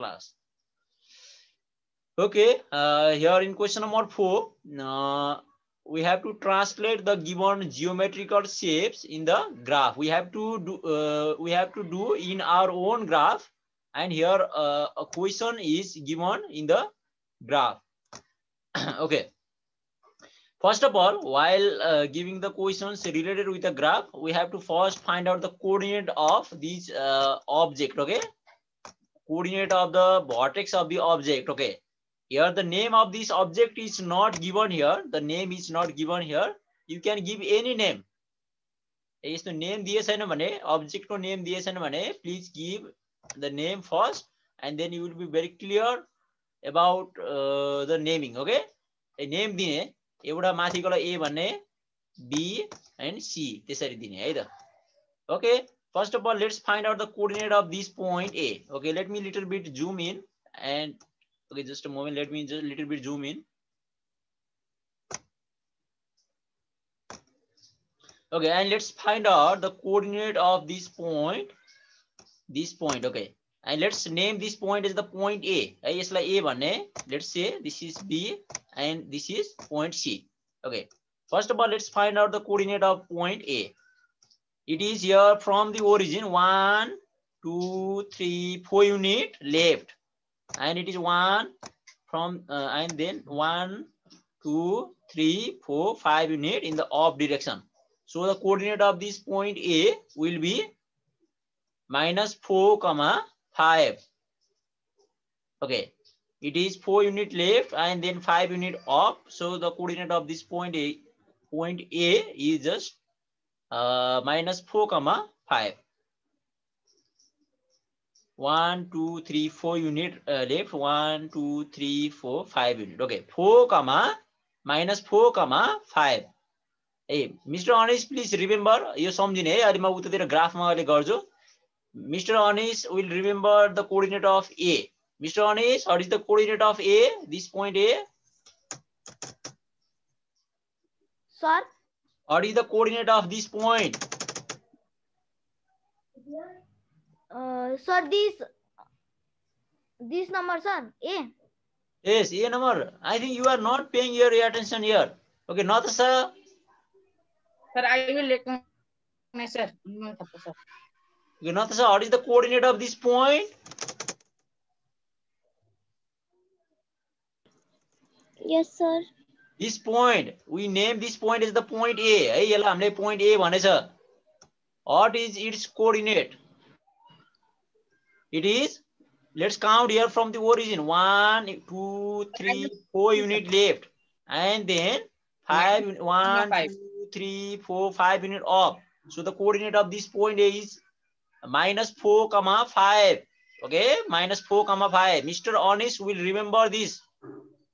class. Okay, uh, here in question number four, uh, we have to translate the given geometrical shapes in the graph. We have to do uh, we have to do in our own graph, and here uh, a question is given in the graph. okay. First of all, while uh, giving the questions related with the graph, we have to first find out the coordinate of this uh, object. Okay, coordinate of the vertex of the object. Okay, here the name of this object is not given here. The name is not given here. You can give any name. यस्तो name दिए छैन भने अब्जेक्टको name दिए छैन भने please give the name first and then you will be very clear about the naming okay name दिने एउटा माथिकोलाई ए भन्ने बी एन्ड सी त्यसरी दिने है त okay First of all, let's find out the coordinate of this point A. Okay, let me little bit zoom in and okay, just a moment. Let me just little bit zoom in. Okay, and let's find out the coordinate of this point. This point, okay. And let's name this point as the point A. is like A1, eh? Let's say this is B and this is point C. Okay. First of all, let's find out the coordinate of point A it is here from the origin. One two three four unit left. And it is one from uh, and then one two three four five unit in the up direction. So the coordinate of this point a will be minus 4 comma 5 okay. It is 4 unit left and then 5 unit up so the coordinate of this point a point a is just minus 4 comma 5 one, two, three, four unit uh, left. One, two, three, four, five unit. Okay, four comma minus four comma five. ए Mr Anish please remember यो सम्झिने है। अहिले म उतातिर ग्राफमा अहिले गर्छु। Mr Anish will remember the coordinate of A Mr Anish what is the coordinate of A this point A sir What is the coordinate of this point? Uh, this this number, sir, A. Yes, A number. I think you are not paying your attention here. Okay, not sir. Sir, I will let my sir. Okay, not sir. What is the coordinate of this point? Yes, sir This point, we name this point as the point A. है यसलाई हामीले point A भनेछ. What is its coordinate? It is, let's count here from the origin. One, two, three, four unit left. And then five, uni- one, five. two, three, four, five unit up. So the coordinate of this point A is minus four comma five. Okay, minus four comma five. Mr. Onis will remember this.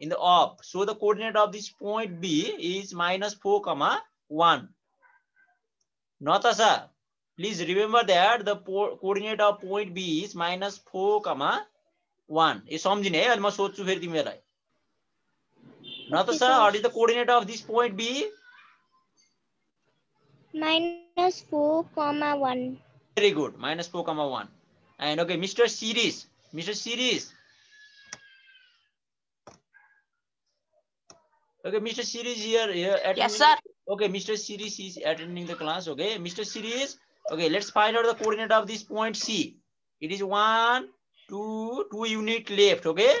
in the up so the coordinate of this point b is minus 4 comma 1 natasha please remember that the po- coordinate of point b is minus 4 comma 1 यो सम्झिने है अहिले म सोध्छु फेरि तिमीहरूलाई natasha sir. what is the coordinate of this point b minus four comma one Very good. Minus 4 comma 1. And okay, Mr. Series. Mr. Series. Okay, Mr. Series here. here Yes, sir. Okay, Mr. Series is attending the class. Okay, Mr. Series. Okay, let's find out the coordinate of this point C. It is one, two, two unit left. Okay,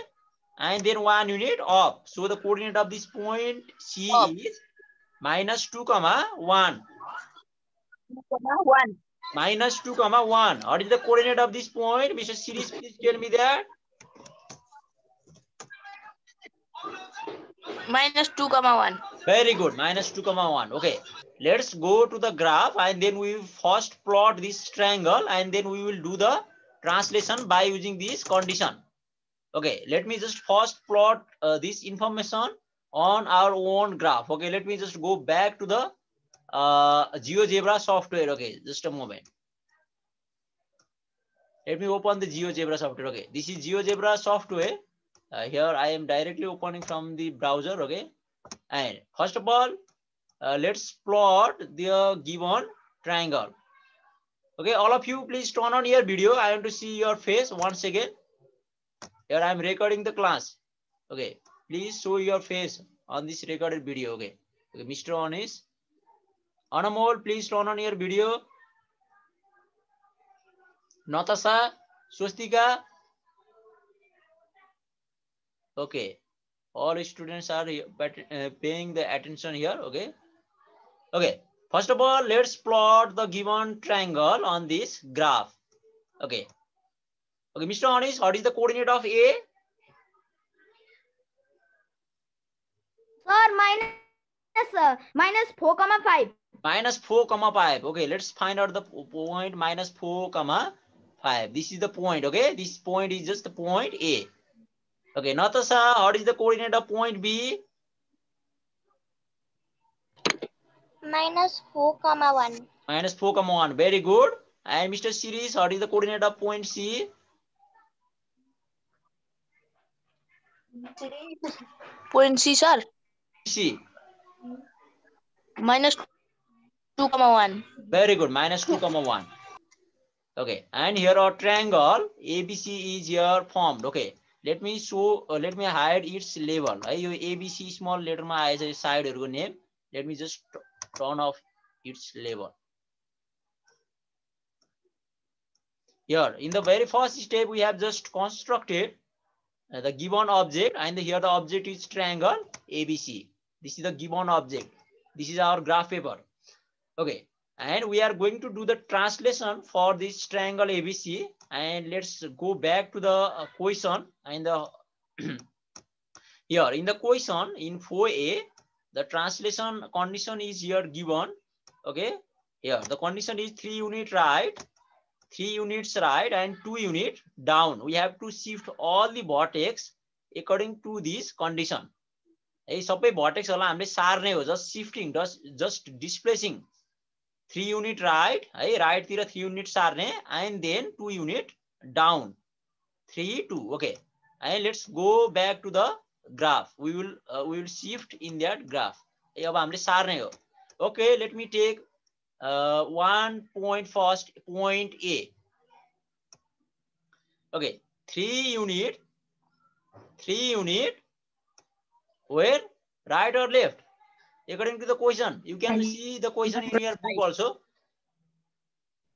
and then one unit up. So the coordinate of this point C Up. is minus two comma one. comma One. minus 2 comma 1 what is the coordinate of this point mr series please tell me that Minus two comma one. very good minus 2 comma 1 okay let's go to the graph and then we first plot this triangle and then we will do the translation by using this condition Okay, let me just first plot uh, this information on our own graph. Okay, let me just go back to the uh, GeoGebra software. Okay, just a moment. Let me open the GeoGebra software. Okay, this is GeoGebra software. Uh, here I am directly opening from the browser. Okay, and first of all, uh, let's plot the given triangle. Okay, all of you, please turn on your video. I want to see your face once again. Here I am recording the class. Okay, please show your face on this recorded video. Okay, okay Mr. Onis. Anamol, please turn on your video. Natasha, Swastika. Okay, all students are uh, paying the attention here. Okay, okay. First of all, let's plot the given triangle on this graph. Okay. Okay, Mr. Anis, what is the coordinate of A? Sir, minus, uh, minus 4 comma 5. Minus 4 comma 5. Okay, let's find out the point minus 4 comma 5. This is the point, okay? This point is just the point A. Okay, Natasha, what is the coordinate of point B? Minus 4 comma 1. Minus 4 comma 1. Very good. And Mr. Series, what is the coordinate of point C? Point C, sir. C. Minus 2 comma 1. Very good. Minus 2 comma 1. Okay. And here our triangle ABC is here formed. Okay. Let me show, uh, let me hide its level. है यो ABC small letter मा आएछ यो साइडहरूको name. Let me just turn off its level. Here, in the very first step, we have just constructed uh, the given object and here the object is triangle ABC. This is the given object. This is our graph paper. Okay. And we are going to do the translation for this triangle ABC. And let's go back to the uh, question and the here in the question in 4A, the translation condition is here given. Okay. Here the condition is three unit right, three units right and two unit down. We have to shift all the vortex according to this condition. है सबै भर्टेक्सहरूलाई हामीले सार्ने हो just shifting just displacing three unit right है राइटतिर three unit सार्ने and then two unit down three two okay and let's go back to the graph we will we will shift in that graph ए अब हामीले सार्ने हो okay let me take one point first point A okay three unit three unit where right or left according to the question. You can see the question in your book also.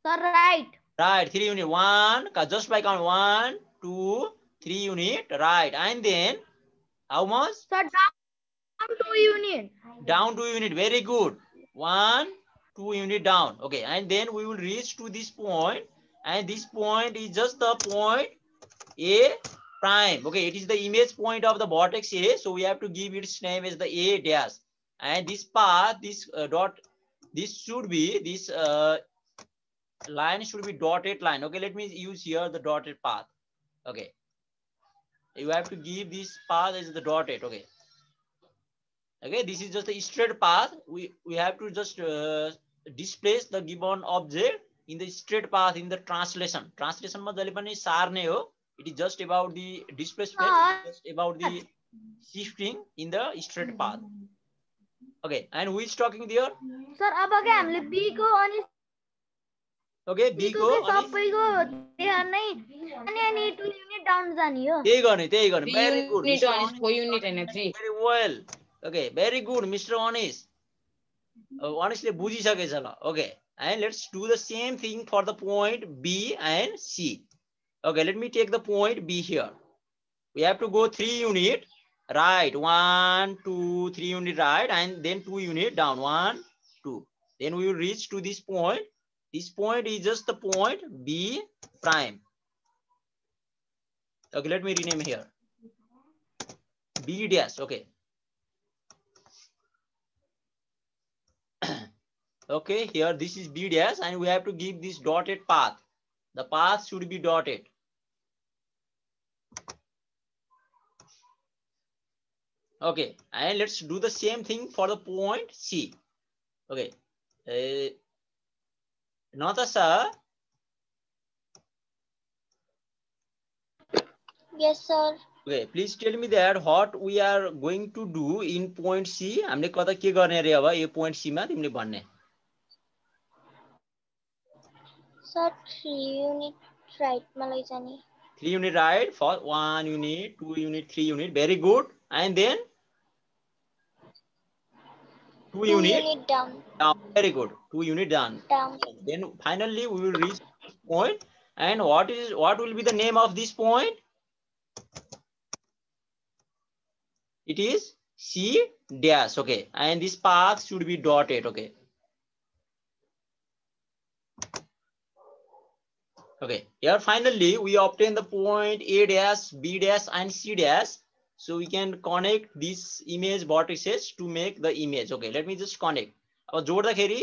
Sir, right. right three unit. One just by count. One two three unit. Right. And then how much? Sir, down 2 unit. down two unit. Very good. One two unit down. Okay. And then we will reach to this point. point. And this point is just the point a prime. Okay. It is the image point of the vortex a. So we have to give its name as the a dash and this path this uh, dot this should be this uh, line should be dotted line. Okay let me use here the dotted path. Okay. You have to give this path as the dotted okay. Okay this is just a straight path. We we have to just uh, displace the given object in the straight path in the translation. Translation ma jale pani sarne ho. It is just about the displacement ah. just about the shifting in the straight path. okay and who is talking there Sir, अब क्या हामीले B को अनि okay C b को को के अनि सबैको त्यहाँ नै अनि अनि 2 युनिट डाउन जाने हो त्यही गर्ने त्यही गर्ने Three very good unit Mr. one is Anish. four unit and a three. very well okay very good mr anish uh, honestly बुझिसकेछ ल okay and let's do the same thing for the point b and c okay let me take the point b here we have to go three unit right. One two three unit right? And then two unit down. One two. Then we will reach to this point. This point is just the point b prime. Okay let me rename here. B dash. Okay. Okay here this is b dash and we have to give this dotted path. The path should be dotted Okay, and let's do the same thing for the point C. Okay, uh, Natasha, Yes, sir. okay, please tell me that what we are going to do in point C. हामीले कता के गर्ने अरे अब यो point C मा तिमीले भन्ने Sir, three unit right मलाई जाने. three unit right for one unit, two unit, three unit. Very good. And then two Two unit unit down, down. Very good. Two unit down. Then finally we will reach point. And what is what will be the name of this point? It is C dash. Okay. And this path should be dotted. Okay. Okay. Here finally we obtain the point A dash, B dash, and C dash. So we can connect these image vertices to make the image. Okay. Let me just connect. अब जोड्दाखेरि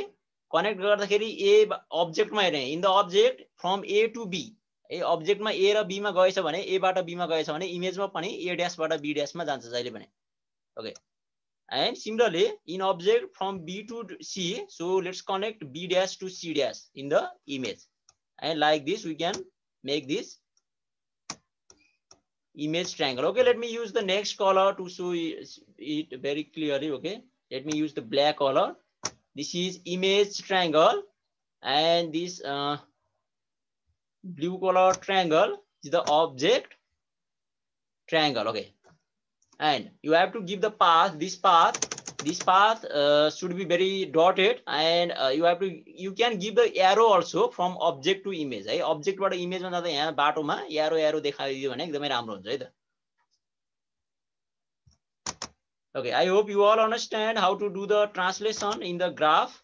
connect गर्दाखेरि ए अब्जेक्टमा हेर्ने in the object from A to B A अब्जेक्टमा A र बीमा गएछ भने एबाट बीमा गएछ भने इमेजमा पनि ए ड्यासबाट बी ड्यासमा जान्छ जहिले पनि okay and similarly in object from B to C so let's connect B dash to C dash in the image and like this we can make this image triangle. Okay let me use the next color to show it very clearly okay? Let me use the black color. This is image triangle and this uh, blue color triangle is the object triangle okay? And you have to give the path this path this path uh, should be very dotted and uh, you have to you can give the arrow also from object to image है अब्जेक्टबाट इमेजमा जाँदा यहाँ बाटोमा arrow arrow देखाइदियो भने एकदमै राम्रो हुन्छ है त Okay, I hope you all understand how to do the translation in the graph.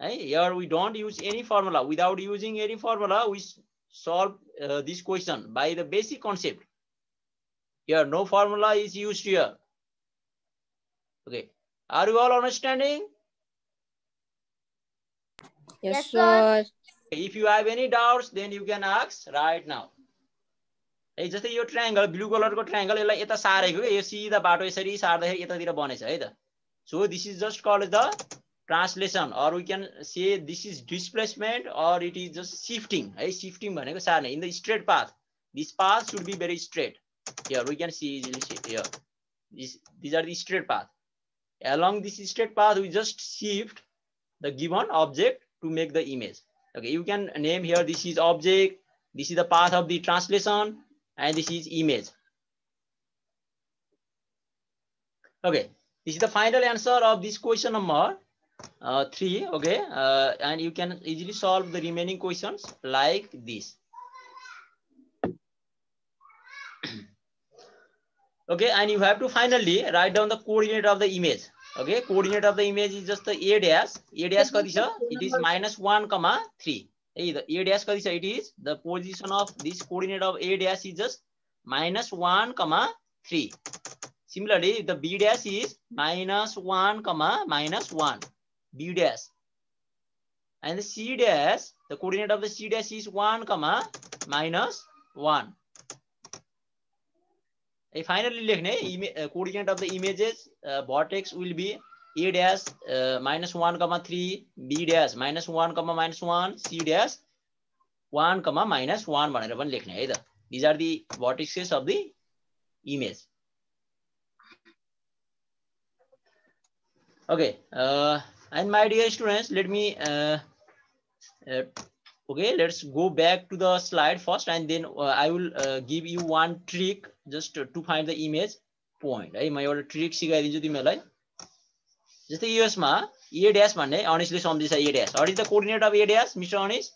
Hey, here we don't use any formula. Without using any formula, we solve uh, this question by the basic concept. Here, no formula is used here. Okay, are you all understanding? Yes, Yes, sir. sir. If you have any doubts, then you can ask right now. है जस्तै यो triangle blue कलरको triangle यसलाई यता सारेको क्या यो सिधा बाटो यसरी सार्दाखेरि यतातिर बनेछ है त so this is just call the translation or we can say this is displacement or it is just shifting है सिफ्टिङ भनेको सार्ने in the straight path this path should be very straight here we can see easily here this these are the straight path along this straight path we just shift the given object to make the image. Okay you can name here this is object this is the path of the translation and this is image. Okay this is the final answer of this question number uh, three okay uh, and you can easily solve the remaining questions like this. Okay and you have to finally write down the coordinate of the image Okay, coordinate of the image is just the A dash. A dash? It is minus 1, comma 3. The A dash kati? It is the position of this coordinate of A dash is just minus 1, comma 3. Similarly, the B dash is minus 1, comma minus 1. B dash. And the C dash, the coordinate of the C dash is 1, comma minus 1. Finally लेखने coordinate of the images vertex will be A dash minus one comma three B dash minus one comma minus one C dash one comma minus one लेखने high these are the vertex of the image okay and my dear students let me okay let's go back to the slide first and then uh, i will uh, give you one trick just to, to find the image point है म एउटा trick सिकाइदिन्छु तिमीहरूलाई जस्तै यसमा ए dash भन्ने अनिसले सम्झिछ a dash what is the coordinate of a dash mister Anis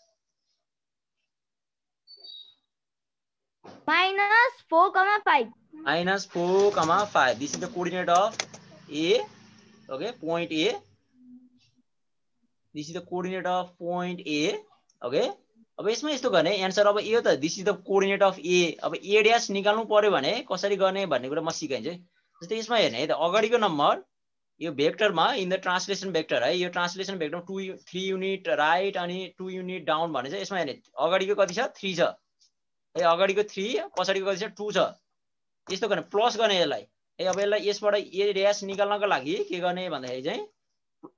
Minus 4 comma 5. minus 4 comma 5 this is the coordinate of a okay point a this is the coordinate of point a okay? अब यसमा यस्तो गर्ने answer अब यो त this is the coordinate of A अब A dash निकाल्नु पर्यो भने कसरी गर्ने भन्ने कुरा म सिकाइन्छु है। जस्तै यसमा हेर्ने है त अगाडिको नम्बर यो भेक्टरमा इन द ट्रान्सलेसन भेक्टर है यो translation vector to three unit right अनि टु युनिट डाउन भने चाहिँ यसमा हेर्ने अगाडिको कति छ? थ्री छ। है अगाडिको थ्री पछाडिको कति छ? टू छ। यस्तो गर्ने प्लस गर्ने यसलाई। ए अब यसलाई यसबाट ए ड्यास निकाल्नको लागि के गर्ने भन्दाखेरि चाहिँ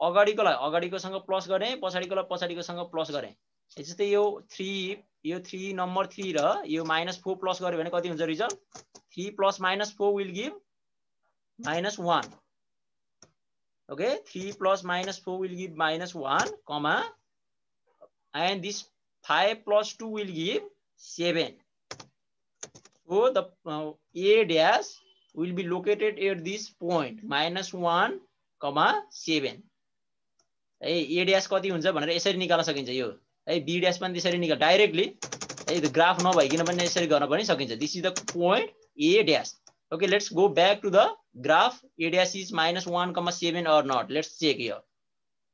अगाडिकोलाई अगाडिकोसँग प्लस गरेँ पछाडिकोलाई पछाडिकोसँग प्लस गरेँ जस्तै यो थ्री यो थ्री नम्बर थ्री र यो माइनस फोर प्लस गर्यो भने कति हुन्छ result three plus minus four will give minus one okay three plus minus four will give minus one comma and this five plus two will give seven so the A dash will be located at this point minus one comma seven है a dash कति हुन्छ भनेर यसरी निकाल्न सकिन्छ यो? है B dash पनि त्यसरी निकाल डाइरेक्टली है ग्राफ नभइकन पनि यसरी गर्न पनि सकिन्छ। This is the point A dash okay let's go back to the graph. A dash is minus 1 comma 7 or not? Let's check here.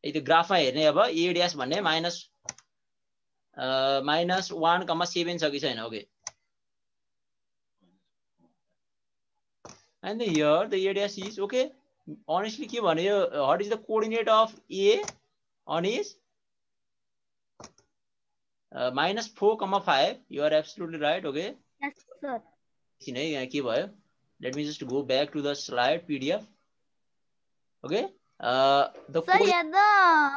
है त्यो ग्राफमा हेर्ने अब ए ड्यास भन्ने minus minus one comma seven छ कि छैन? Okay and here the A dash is okay honestly के भन्यो? What is the coordinate of A on is minus four comma five you are absolutely right okay किनै यहाँ के भयो let me just go back to the slide PDF okay the sir या the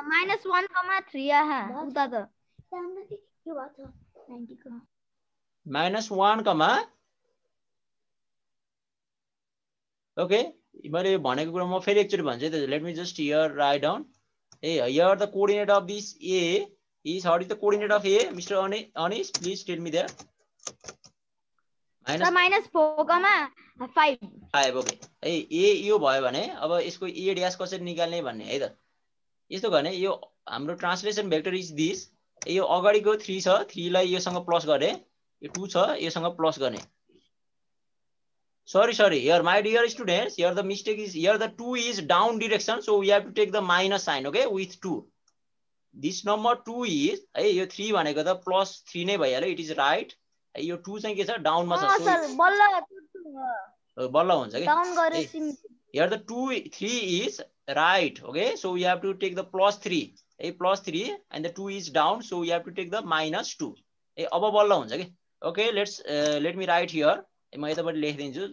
minus one comma three आ है उता the के बात हो 90 का माइनस वन कमा ओके मैले भनेको कुरा म फेरि एकचोटि भन्छु है त let me just here write down A here the coordinate of this A is how is the coordinate of A Mr अनि Anish please tell me that sir minus minus four comma five five okay है ए यो भयो भने अब यसको a dash कसरी निकाल्ने भन्ने है त? यस्तो गर्ने यो हाम्रो ट्रान्सलेसन भेक्टर इज दिस यो अगाडिको थ्री छ थ्रीलाई योसँग प्लस गरे यो टू छ योसँग प्लस गर्ने. Sorry sorry here my dear students here the mistake is here the 2 is down direction so we have to take the minus sign okay with 2 this number two is है यो three भनेको त plus three नै भइहाल्यो it is right है यो to चाहिँ के छ? डाउनमा छ बल्ल हुन्छ कि? Here the two three is right okay so you have to take the plus three है plus three and the two is down so you have to take the minus two ए अब बल्ल हुन्छ कि? Okay let's let me write here म यतापट्टि लेखिदिन्छु।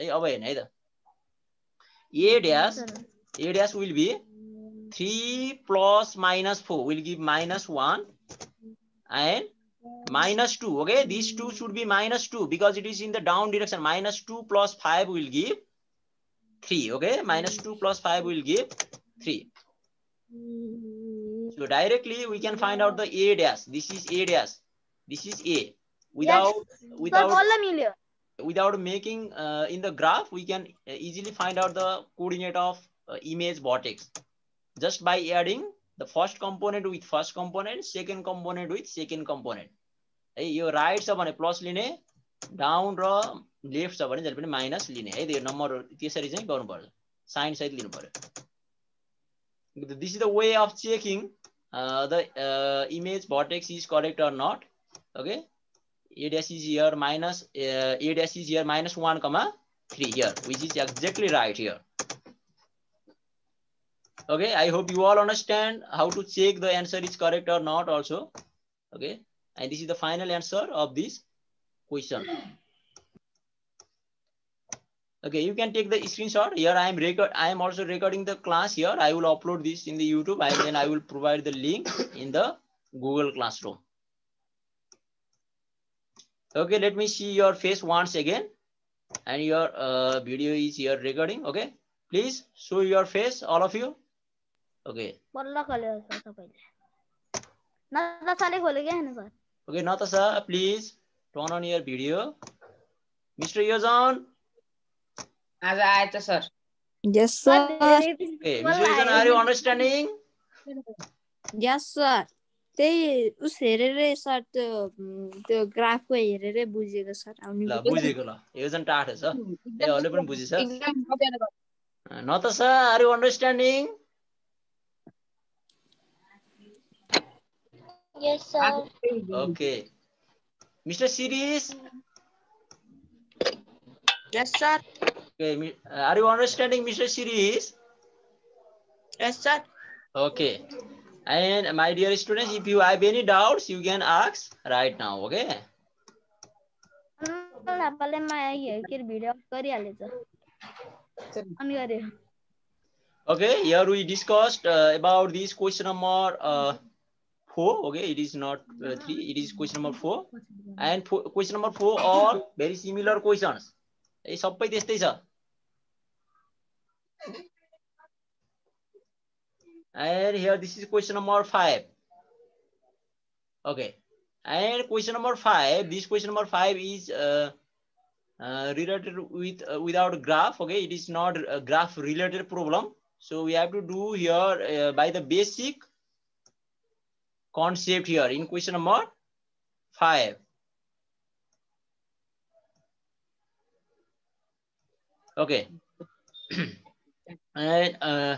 है अब हेर्ने है त। A dash A dash will be 3 plus minus 4 will give minus 1 and minus 2. Okay, these two should be minus 2 because it is in the down direction. Minus 2 plus 5 will give 3. Okay, minus 2 plus 5 will give 3. So directly we can find out the A dash. This is A dash. This is A. Without yes. without without making uh, in the graph, we can uh, easily find out the coordinate of uh, image vortex just by adding the first component with first component second component with second component है यो right छ भने plus लिने down र left छ भने जहिले पनि minus लिने है त्यो नम्बर त्यसरी चाहिँ गर्नुपर्छ साइन सहित लिनु पर्यो this is the way of checking the image vertex is correct or not okay a dash is here minus uh, a dash is here minus 1 comma 3 here which is exactly right here okay i hope you all understand how to check the answer is correct or not also. Okay and this is the final answer of this question. Okay you can take the screenshot. Here i am record i am also recording the class here. I will upload this in the youtube and then i will provide the link in the google classroom. Okay let me see your face once again. And your uh, video is here recording. Okay please show your face all of you okay बल्ल खोल्यो sir तपाईँले नतासाले खोल्यो क्या होइन sir. Okay Natasha please turn on your video Mr Yojan आज आए त sir. Yes sir Mr Yojan are you understanding yes sir त्यही उस हेरेर सर त्यो त्यो ग्राफको हेरेर बुझेको सर. आउने ल बुझेको ल. योजन टाढो छ ए हल्ले पनि बुझिस न त sir are you understanding Yes, sir. Okay. Mr. Series? Yes, sir. Okay. Uh, are you understanding Mr. Series? Yes, sir. Okay. And my dear students, if you have any doubts, you can ask right now, okay? Okay, here we discussed uh, about this question number uh, four. Okay, it is not uh, three, it is question number four. And fo- question number four all very similar questions. है सबै त्यस्तै छ And here this is question number five. Okay, and question number five. This question number five is uh, uh, related with uh, without graph. Okay, it is not a graph related problem. So we have to do here uh, by the basic concept here in question number five. Okay. and uh,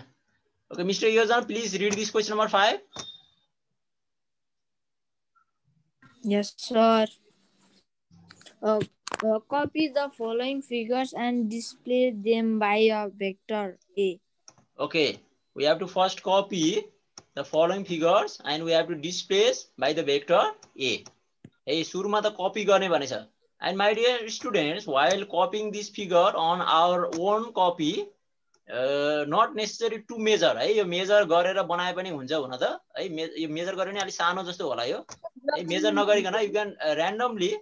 okay, Mr. Yozan, please read this question number five. Yes, sir. Uh, uh, copy the following figures and display them by a vector A. Okay, we have to first copy the following figures and we have to displace by the vector A. Hey, सुरुमा त कपी गर्ने भनेछ and my dear students while copying this figure on our own copy uh, not necessary to measure है यो major गरेर बनाए पनि हुन्छ हुन त है मे यो मेजर गरे पनि अलिक सानो जस्तो होला यो है मेजर नगरिकन you can randomly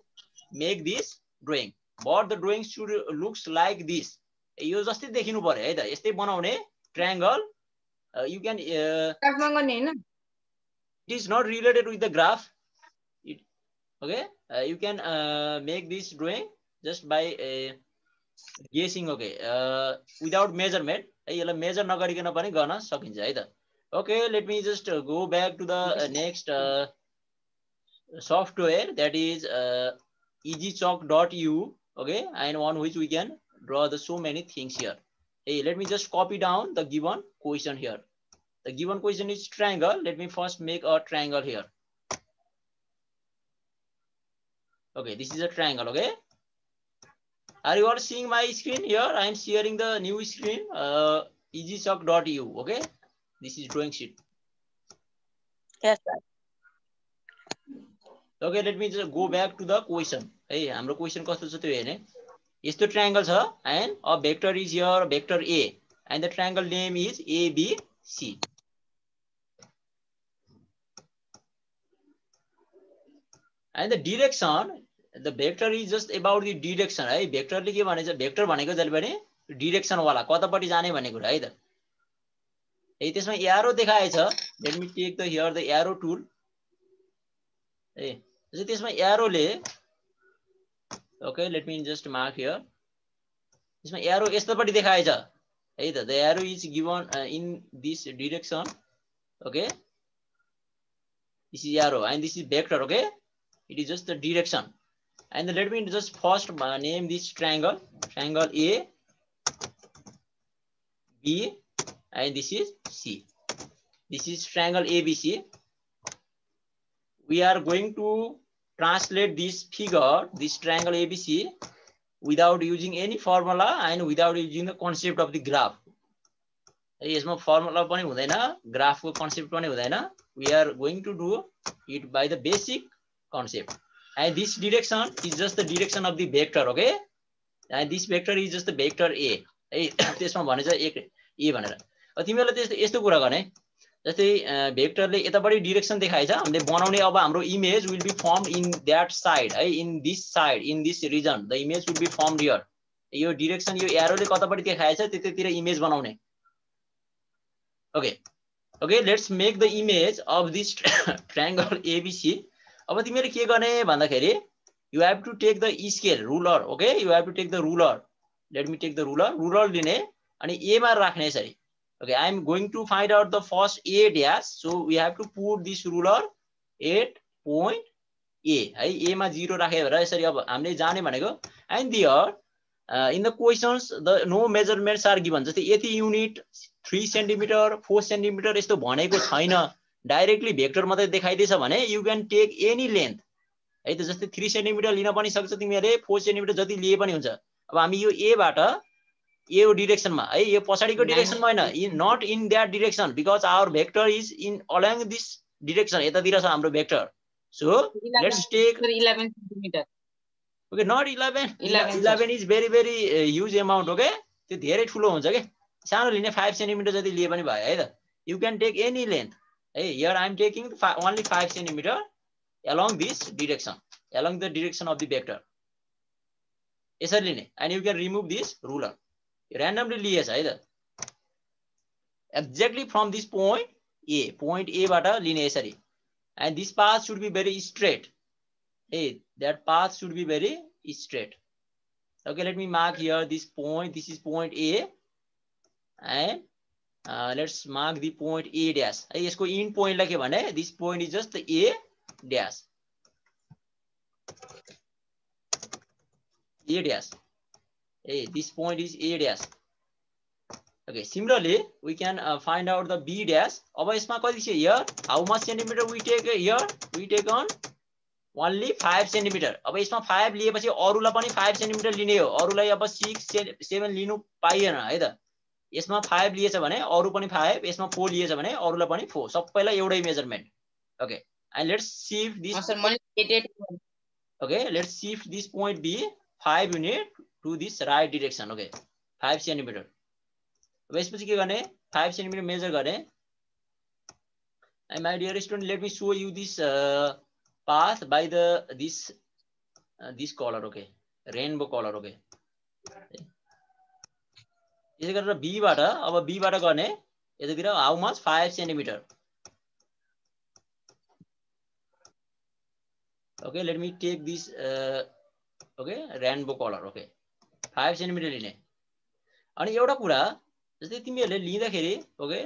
make this drawing but the drawing should looks like this यो जस्तै देखिनु पर्यो है त यस्तै बनाउने triangle uh, you can uh, काठमा गर्ने होइन it is not related with the graph it okay uh, you can uh, make this drawing just by uh, guessing okay uh, without measurement है यसलाई मेजर नगरिकन पनि गर्न सकिन्छ है त okay let me just uh, go back to the uh, next uh, software that is uh, easychalk.u okay and on which we can draw the so many things here hey let me just copy down the given question here the given question is triangle let me first make a triangle here okay this is a triangle okay are you all seeing my screen here i am sharing the new screen uh easychalk.u okay this is drawing sheet Yes, sir. okay let me just go back to the question है हाम्रो question कस्तो छ त्यो हेर्ने यस्तो triangle छ and uh vector is your vector A and the triangle name is ABC and the direction the vector is just about the direction है भेक्टरले के भनेछ भेक्टर भनेको जहिले पनि डिरेक्सनवाला कतापट्टि जाने भन्ने कुरा है त। है त्यसमा arrow देखाएछ। Let me take the here the arrow tool ए त्यसमा एरोले okay let me just mark here यसमा एरो यस्तोपट्टि देखाएछ है त the arrow is given in this direction okay this is arrow end this is vector okay it is just the direction and let me just first uh, name this triangle triangle a b and this is c this is triangle abc we are going to translate this figure this triangle abc without using any formula and without using the concept of the graph यसमा formula पनि हुँदैन ग्राफको concept पनि हुँदैन we are going to do it by the basic concept and this direction is just the direction of the vector okay and this vector is just the vector a है त्यसमा भनेछ एक ए भनेर तिमीहरूलाई त्यस्तो यस्तो कुरा गर्ने जस्तै भेक्टरले यतापट्टि डिरेक्सन देखाएछ। हामीले बनाउने अब हाम्रो image will be form in that side है in this side in this region the image will be form here yo direction यो एरोले कतापट्टि देखाएछ त्यतातिर इमेज बनाउने। Okay okay let's make the image of this triangle ABC अब तिमीले के गर्ने भन्दाखेरि you have to take the scale ruler okay you have to take the ruler let me take the ruler ruler लिने अनि एमा राख्ने यसरी। Okay I am going to find out the first A dash so we have to put this ruler at point A है एमा zero राखे भएर यसरी अब हामीले जाने भनेको and there in the questions the no measurements are given जस्तै यति unit three centimetre four centimetre यस्तो भनेको छैन डाइरेक्टली भेक्टर मात्रै देखाइदिएछ भने you can take any length है त जस्तै थ्री सेन्टिमिटर लिन पनि सक्छ तिमीहरूले फोर सेन्टिमिटर जति लिए पनि हुन्छ अब हामी यो एबाट यो डिरेक्सनमा है यो पछाडिको डिरेक्सनमा होइन in not in that direction because our vector is in along this direction यतातिर छ हाम्रो vector so let's take eleven centimetre okay not eleven 11, eleven is very very huge amount okay त्यो धेरै ठुलो हुन्छ कि? सानो लिने फाइभ सेन्टिमिटर जति लिए पनि भयो है त? You can take any length है here I am taking only five centimetre along this direction along the direction of the vector. यसरी लिने। And you can remove this ruler randomly लिए छ है त exactly from this point A point एबाट लिने यसरी and this path should be very straight A that path should be very straight okay let me mark here this point this is point A and let's mark the point A dash है यसको in point के भने this point is just A dash A dash a this point is a dash. Okay similarly we can uh, find out the b dash. अब यसमा कति छ here how much centimeter we take? Here we take on only five centimetre अब यसमा five लिएपछि अरूलाई पनि five centimetre लिने हो। अरूलाई अब सिक्स सेभेन लिनु पाइएन है त? यसमा फाइभ लिएछ भने अरू पनि फाइभ यसमा फोर लिएछ भने अरूलाई पनि फोर सबैलाई एउटै measurement okay and let's shift this sir मैले at at okay let's shift this point b 5 unit to this right direction okay five centimetre अब इस यसपछि के फाइव सेंटिमिटर मेजर करें and my dear student let me show you this path by the this this colour okay rainbow colour okay इस B बा अब B बा करने ये how much five centimetre okay let me take this okay rainbow colour okay 5 centimetre लिने। अनि एउटा कुरा जस्तै तिमीहरूले लिँदाखेरि ओके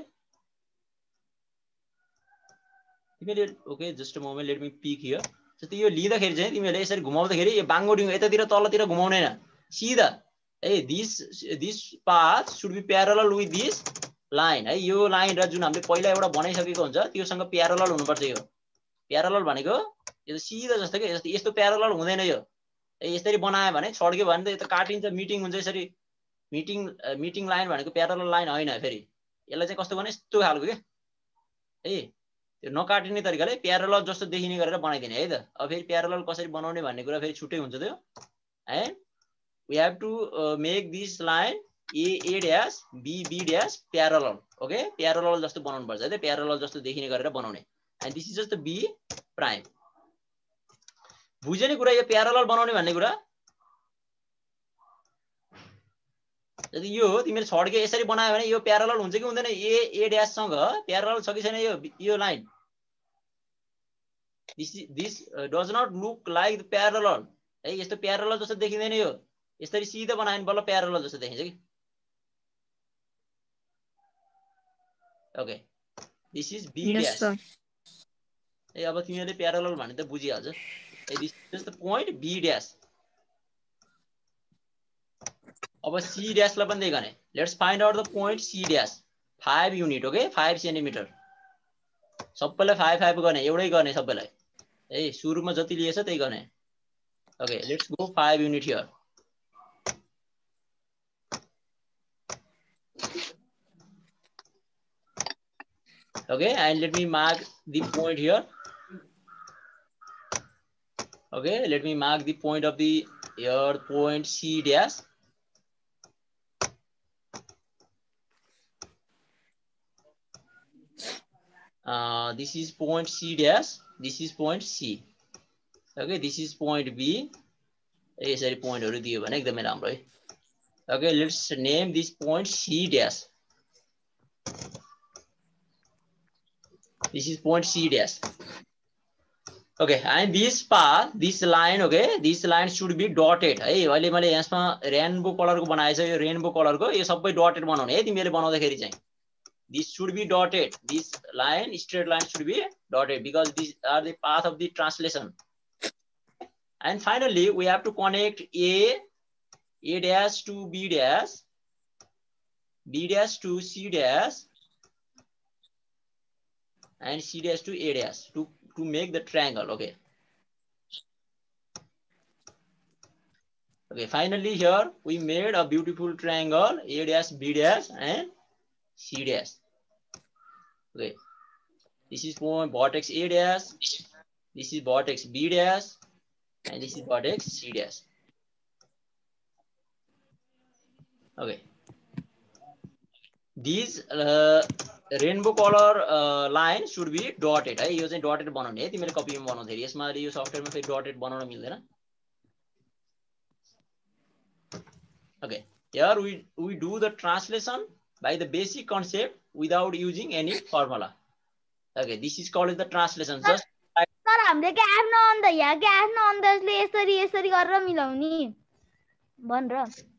तिमीले okay just moment let me pick here जस्तै यो लिँदाखेरि चाहिँ तिमीहरूले यसरी घुमाउँदाखेरि यो बाङ्गोडिङ यतातिर तलतिर घुमाउनेन। सिधा है this this path should be parallel with this line है यो लाइन र जुन हामीले पहिला एउटा बनाइसकेको हुन्छ त्योसँग प्यारल हुनुपर्छ यो। प्यारल भनेको यो सिधा जस्तो कि यस्तो प्यारल हुँदैन यो। यसरी बनायो भने छड्क्यो भने त यो त काटिन्छ मिटिङ हुन्छ यसरी। मिटिङ मिटिङ लाइन भनेको प्यारल लाइन होइन फेरि। यसलाई चाहिँ कस्तो भने यस्तो खालको के? है त्यो नकाटिने तरिकाले प्यारल जस्तो देखिने गरेर बनाइदिने है त। अब फेरि प्यारल कसरी बनाउने भन्ने कुरा फेरि छुट्टै हुन्छ त्यो। And we have to make this line A A dash B B dash parallel okay parallel जस्तो बनाउनु पर्छ है त? प्यारल जस्तो देखिने गरेर बनाउने। And this is just B prime बुझ्यो नि कुरा यो प्यारल बनाउने भन्ने कुरा? यदि यो हो तिमीले छड्के यसरी बनायो भने यो प्यारल हुन्छ कि हुँदैन? ए ए ड्याससँग प्यारल छ कि छैन यो यो line? This this does not look like parallel है यस्तो प्यारल जस्तो देखिँदैन यो। यसरी सिधा बनायो भने बल्ल प्यारल जस्तो देखिन्छ कि? Okay this is B dash. ए अब तिमीहरूले प्यारल भने त बुझिहाल्छ। ए this is the point B dash अब सी ड्यासलाई पनि त्यही गर्ने let's find out the point C dash five unit okay five centimetre सबैलाई फाइभ फाइभ गर्ने एउटै गर्ने सबैलाई है सुरुमा जति लिएछ त्यही गर्ने okay let's go five unit here okay and let me mark the point here. okay let me mark the point of the your point c dash uh, this is point c dash this is point c okay this is point b यसरी पोइन्टहरू दियो भने एकदमै राम्रो है okay let's name this point C dash this is point c dash Okay and this पा this line okay this line should be dotted है अहिले मैले यसमा रेनबो कलरको बनाएछ यो रेनबो कलरको यो सबै डटेड बनाउने है तिमीले बनाउँदाखेरि चाहिँ this should be dotted this line straight line should be dotted because this are the path of the translation and finally we have to connect A A dash to B dash B dash to C dash and C dash to A dash to to make the triangle. Okay. Okay, finally here we made a beautiful triangle A dash, B dash and C dash. Okay. This is point vertex A dash. This is vertex B dash. And this is vertex C dash. Okay. These rainbow colour line should be dotted है यो चाहिँ dotted बनाउने है तिमीले कपीमा बनाउँदाखेरि यसमा यो सफ्टवेयरमा फेरि dotted बनाउन मिल्दैन okay here we we do the translation by the basic concept without using any formula okay this is call the translation just sir हामीले के आफ्नो अन्त या के आफ्नो अन्दाजले यसरी यसरी गरेर मिलाउने भनेर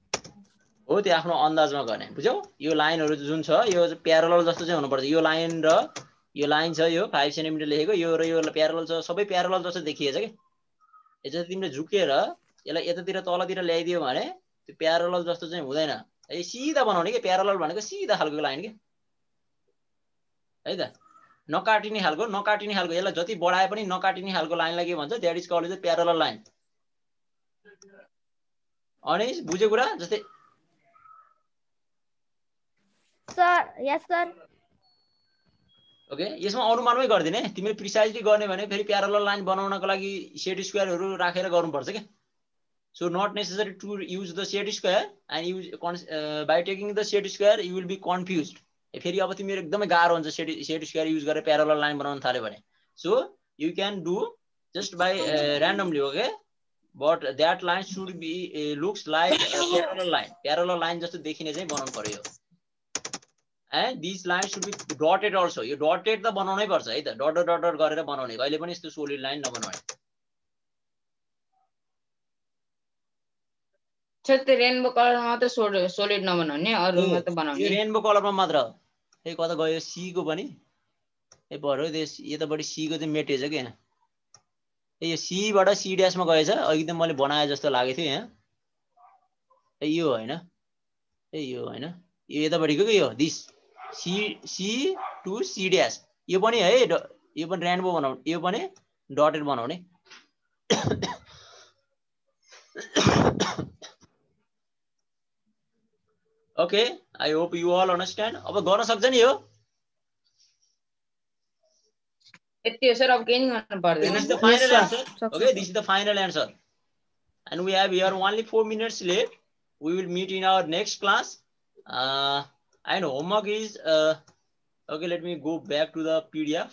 हो त्यो आफ्नो अन्दाजमा गर्ने। बुझ्यौ? यो लाइनहरू जुन छ यो प्यारल जस्तो चाहिँ हुनुपर्छ। यो लाइन र यो लाइन छ यो फाइभ सेन्टिमिटर लेखेको यो र यो प्यारल छ सबै प्यारल जस्तो देखिएछ कि? यो चाहिँ तिमीले झुकेर यसलाई यतातिर तलतिर ल्याइदियो भने त्यो प्यारल जस्तो चाहिँ हुँदैन। है सिधा बनाउने कि? प्यारल भनेको सिधा खालको लाइन के? है त? नकाटिने खालको नकाटिने खालको यसलाई जति बढाए पनि नकाटिने खालको लाइनलाई के भन्छ? That is called parallel line अनि बुझ्यो कुरा? जस्तै सर यस सर ओके यसमा अनुमानमै गरिदिने। तिमीले प्रिसाइजली गर्ने भने फेरि प्यारल लाइन बनाउनको लागि सेट स्क्वायरहरू राखेर गर्नुपर्छ क्या। So not necessary to use the set square and use by taking the set square you will be confuse फेरि अब तिमीहरू एकदमै गाह्रो हुन्छ सेट सेट स्क्वायर युज गरेर प्यारल लाइन बनाउन थाल्यो भने so you can do just by randomly okay but that line should be looks like parallel line parallel line जस्तो देखिने चाहिँ बनाउनु पर्यो। And this line should be dotted also yo dotted त बनाउनै पर्छ है त डट डट डट गरेर बनाउने कहिले पनि यस्तो सोलिड लाइन नबनाउने त्यो रेनबो कलरमा मात्रै सोलिड नबनाउने अरूमा त यो बनाउने रेनबो कलरमा मात्र ए कता गयो सीको पनि ए भरे त्यो यतापट्टि सीको चाहिँ मेटेछ क्या ए यो सीबाट सी ड्यासमा गएछ अघि त मैले बनाए जस्तो लागेको थियो यहाँ ए यो होइन ए यो होइन यो यतापट्टिको के यो this C C to C dash यो पनि है यो पनि रेनबो बनाउने यो पनि डटेड बनाउने okay I hope you all understand अब गर्न सक्छ नि यो यति हो सर अब केही नि गर्नु पर्दैन This is the Yes, final sir. answer. Success. Okay, this is the final answer. And we have here only four minutes left. We will meet in our next class. Uh, And homework is, uh, okay, let me go back to the PDF.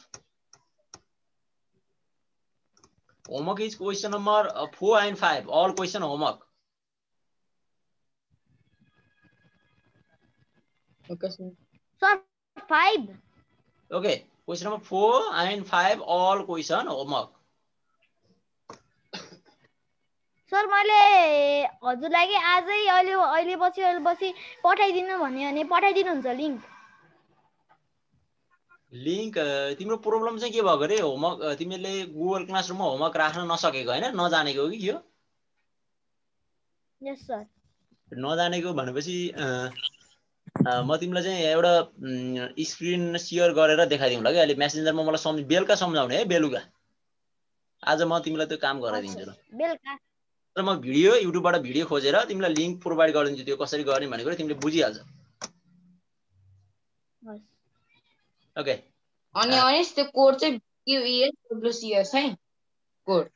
Homework is question number uh, four and five, all question homework. Okay, sir. So five. Okay, question number four and five, all question homework. Sir मैले हजुरलाई कि आजै अहिले अहिले पछि अहिले पछि पठाइदिनु भन्यो भने पठाइदिनुहुन्छ लिङ्क लिङ्क तिम्रो प्रोब्लम चाहिँ के भएको अरे होमवर्क तिमीले गुगल क्लासरुममा होमवर्क राख्न नसकेको होइन? नजानेको हो कि यो? यस सर नजानेको भनेपछि म तिमीलाई चाहिँ एउटा स्क्रिन सेयर गरेर देखाइदिउँला कि अहिले मेसेन्जरमा मलाई सम्झ बेलुका सम्झाउने है बेलुका। आज म तिमीलाई त्यो काम गराइदिन्छु ल। बेलुका? र म भिडियो युट्युबबाट भिडियो खोजेर तिमीलाई लिङ्क प्रोभाइड गरिदिन्छु त्यो कसरी गर्ने भनेको तिमीले बुझिहाल्छ। ओके अनि अनिस त्यो कोड चाहिँ क्युइएस डब्लुसिएस है? कोड।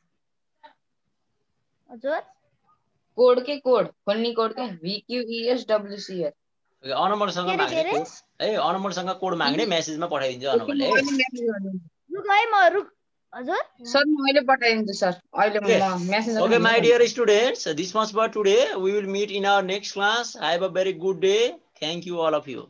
हजुर। कोड के कोड? खोल्ने कोड के? भिक्युइएस डब्लुसिएस ओके के माग्ने है अनमोलसँग कोड माग्ने मेसेजमा पठाइदिन्छु अनमोलले। है रुक है म रुक। सर म अहिले पठाइदिन्छु सर अहिले Okay. म message Okay, my dear students, this much for today. We will meet in our next class. Have a very good day. Thank you, all of you.